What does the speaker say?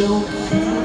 Your hand.